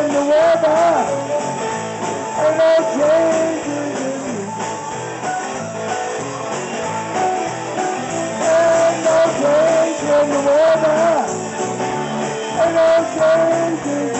And the weather, and no changes. And no change in the weather, and no changes